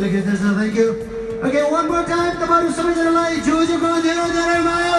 really good there, thank you. Okay, one more time, તમારું સમય જણાય જોજો કો જેરો જેરો માયો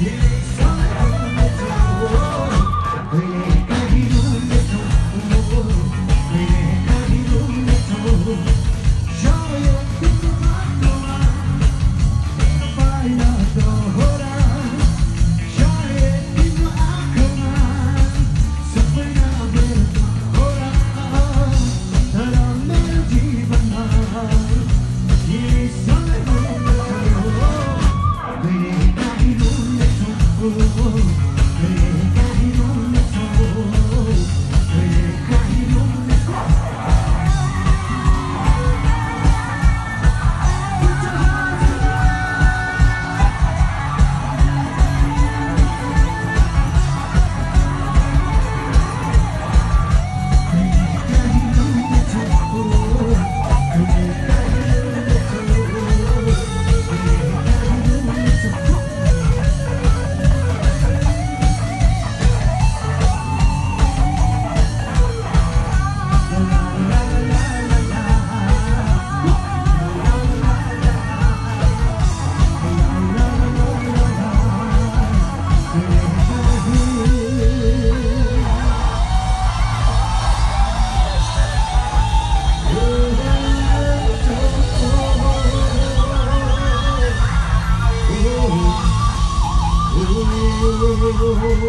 Yeah. oh.